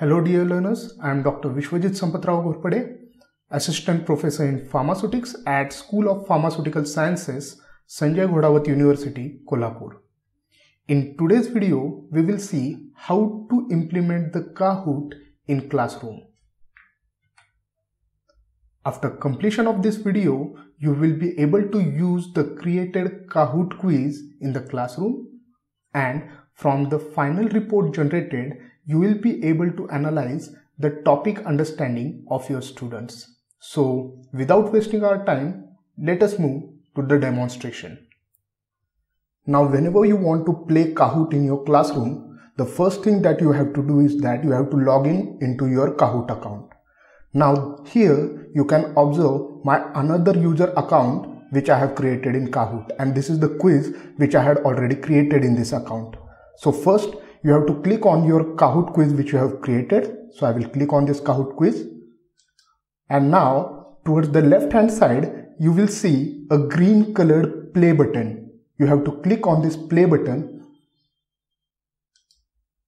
Hello dear learners, I am Dr. Vishwajit Sampatrao Ghorpade, Assistant Professor in Pharmaceutics at School of Pharmaceutical Sciences, Sanjay Ghodawat University, Kolhapur. In today's video, we will see how to implement the Kahoot in classroom. After completion of this video, you will be able to use the created Kahoot quiz in the classroom and from the final report generated, you will be able to analyze the topic understanding of your students. So without wasting our time, let us move to the demonstration. Now whenever you want to play Kahoot in your classroom, the first thing that you have to do is that you have to log in into your Kahoot account. Now here you can observe my another user account which I have created in Kahoot and this is the quiz which I had already created in this account. So first you have to click on your Kahoot quiz which you have created. So I will click on this Kahoot quiz. And now towards the left hand side, you will see a green colored play button. You have to click on this play button.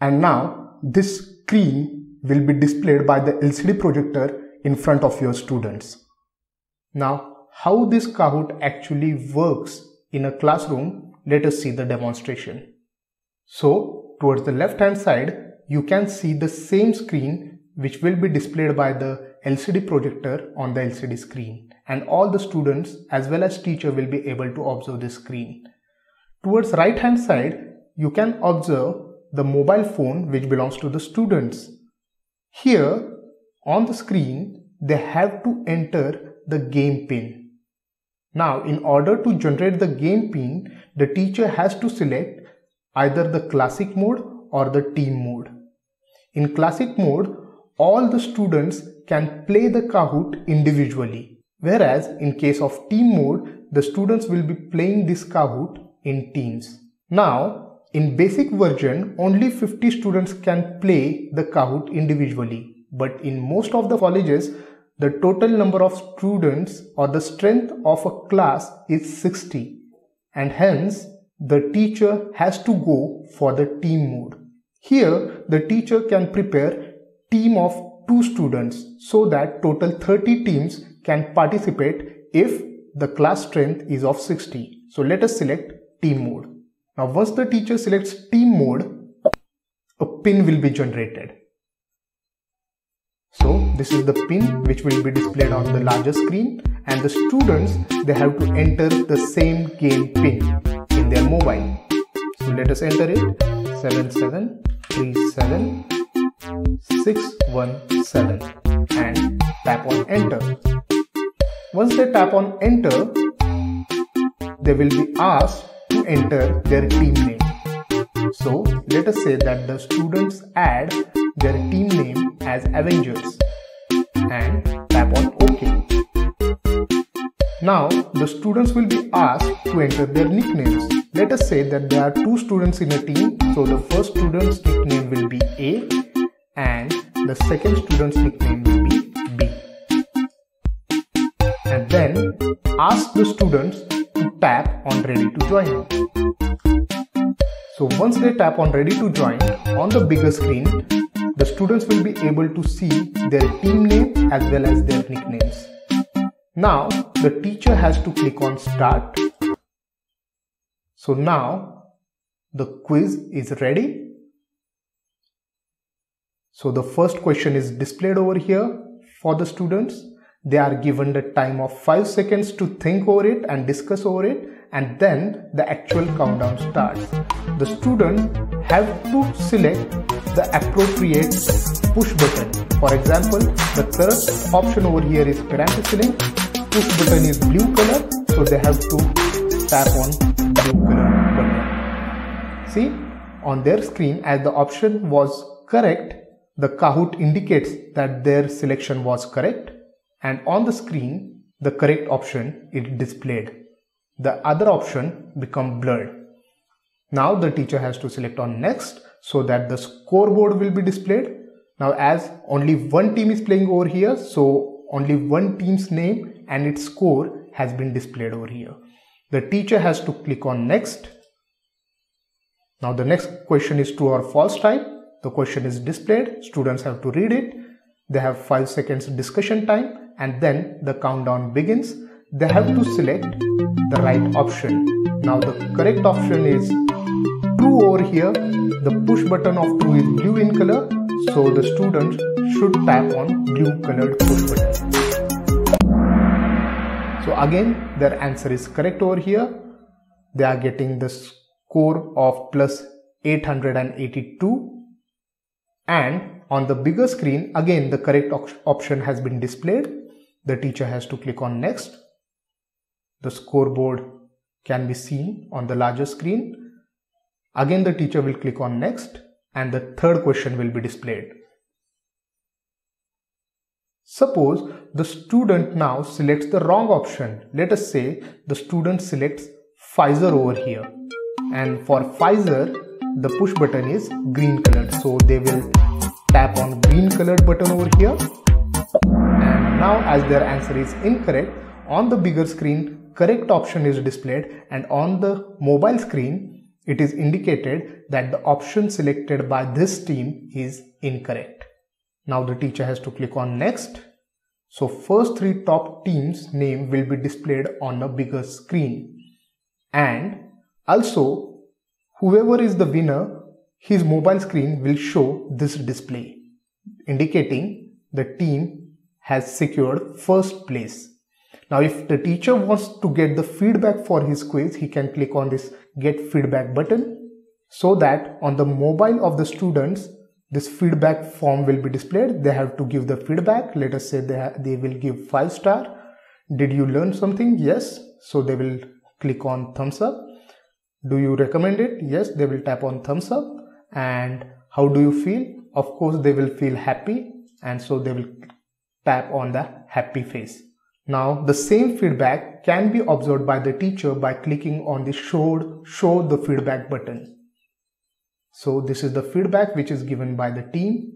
And now this screen will be displayed by the LCD projector in front of your students. Now, how this Kahoot actually works in a classroom, let us see the demonstration. So towards the left hand side, you can see the same screen which will be displayed by the LCD projector on the LCD screen and all the students as well as teacher will be able to observe this screen. Towards right hand side, you can observe the mobile phone which belongs to the students. Here on the screen, they have to enter the game pin. Now, in order to generate the game pin, the teacher has to select either the classic mode or the team mode. In classic mode, all the students can play the Kahoot individually. Whereas in case of team mode, the students will be playing this Kahoot in teams. Now, in basic version, only 50 students can play the Kahoot individually. But in most of the colleges, the total number of students or the strength of a class is 60 and hence the teacher has to go for the team mode. Here, the teacher can prepare team of two students so that total 30 teams can participate if the class strength is of 60. So let us select team mode. Now once the teacher selects team mode, a pin will be generated. So this is the pin which will be displayed on the larger screen and the students they have to enter the same game pin their mobile. So let us enter it 7737617 and tap on enter. Once they tap on enter, they will be asked to enter their team name. So let us say that the students add their team name as Avengers and tap on OK. Now the students will be asked to enter their nicknames. Let us say that there are two students in a team. So the first student's nickname will be A and the second student's nickname will be B. And then ask the students to tap on ready to join. So once they tap on ready to join on the bigger screen, the students will be able to see their team name as well as their nicknames. Now the teacher has to click on start. So now the quiz is ready. So the first question is displayed over here for the students. They are given the time of 5 seconds to think over it and discuss over it and then the actual countdown starts. The student have to select the appropriate push button. For example, the third option over here is parenthesis push button is blue color so they have to tap on see on their screen as the option was correct the kahoot indicates that their selection was correct. And on the screen the correct option is displayed. The other option become blurred. Now the teacher has to select on next so that the scoreboard will be displayed. Now as only one team is playing over here so only one team's name and its score has been displayed over here. The teacher has to click on next. Now the next question is true or false type. the question is displayed. Students have to read it. They have 5 seconds discussion time and then the countdown begins. They have to select the right option. Now the correct option is true over here. The push button of true is blue in color. So the student should tap on blue colored push button. Again their answer is correct over here. They are getting the score of plus 882 and on the bigger screen again the correct option has been displayed. The teacher has to click on next. The scoreboard can be seen on the larger screen. Again the teacher will click on next. And the third question will be displayed suppose the student now selects the wrong option. Let us say the student selects Pfizer over here. And for Pfizer the push button is green colored. So they will tap on green colored button over here. And now as their answer is incorrect on the bigger screen correct option is displayed. And on the mobile screen it is indicated that the option selected by this team is incorrect. Now the teacher has to click on next so first three top teams name will be displayed on a bigger screen and also Whoever is the winner, his mobile screen will show this display, indicating the team has secured first place. Now, if the teacher wants to get the feedback for his quiz, he can click on this get feedback button so that on the mobile of the students, this feedback form will be displayed. They have to give the feedback. Let us say they, they will give five star. Did you learn something? Yes. So they will click on thumbs up do you recommend it yes they will tap on thumbs up and how do you feel of course they will feel happy and so they will tap on the happy face now the same feedback can be observed by the teacher by clicking on the showed show the feedback button so this is the feedback which is given by the team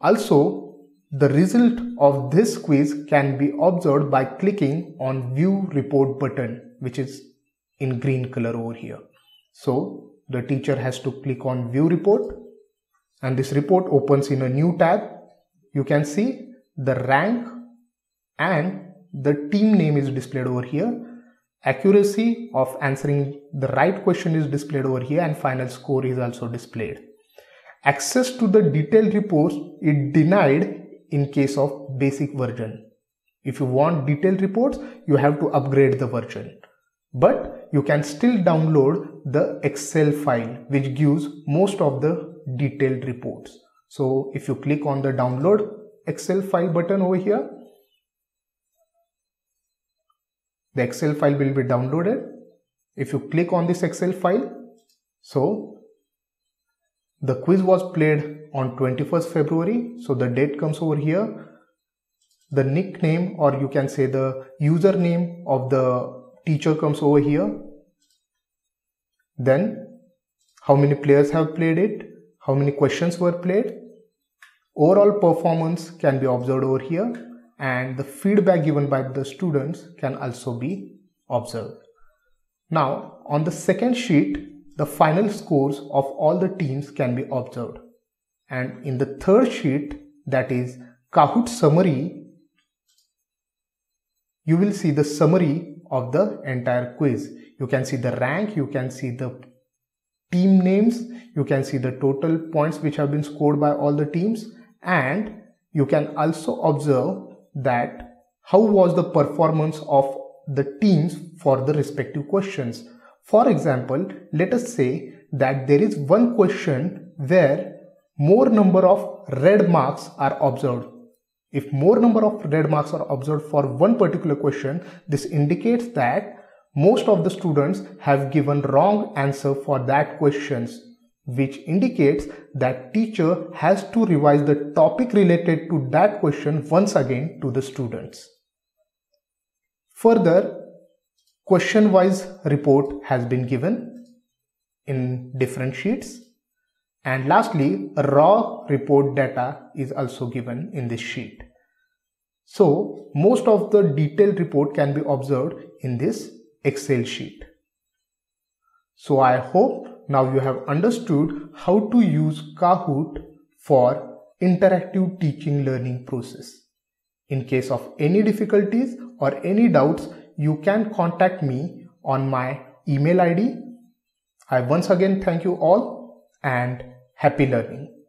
also the result of this quiz can be observed by clicking on view report button which is in green color over here. So the teacher has to click on view report and this report opens in a new tab. You can see the rank and the team name is displayed over here. Accuracy of answering the right question is displayed over here and final score is also displayed. Access to the detailed reports is denied in case of basic version. If you want detailed reports, you have to upgrade the version. But you can still download the Excel file which gives most of the detailed reports. So if you click on the download Excel file button over here, the Excel file will be downloaded. If you click on this Excel file, so the quiz was played on 21st February. So the date comes over here. The nickname or you can say the username of the teacher comes over here then how many players have played it how many questions were played overall performance can be observed over here and the feedback given by the students can also be observed now on the second sheet the final scores of all the teams can be observed and in the third sheet that is Kahoot summary you will see the summary of the entire quiz. You can see the rank, you can see the team names, you can see the total points which have been scored by all the teams and you can also observe that how was the performance of the teams for the respective questions. For example, let us say that there is one question where more number of red marks are observed if more number of red marks are observed for one particular question, this indicates that most of the students have given wrong answer for that questions which indicates that teacher has to revise the topic related to that question once again to the students. Further, question wise report has been given in different sheets and lastly, raw report data is also given in this sheet. So most of the detailed report can be observed in this Excel sheet. So I hope now you have understood how to use Kahoot for interactive teaching learning process. In case of any difficulties or any doubts, you can contact me on my email ID. I once again thank you all and happy learning.